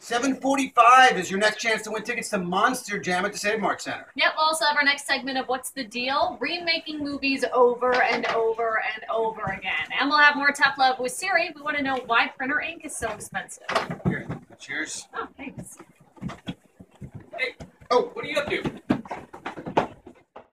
745 is your next chance to win tickets to Monster Jam at the Save Mart Center. Yep, we'll also have our next segment of What's the Deal? Remaking movies over and over and over again. And we'll have more Tough Love with Siri. We want to know why printer ink is so expensive. Here, cheers. Oh, thanks. Hey, oh, what are you up to?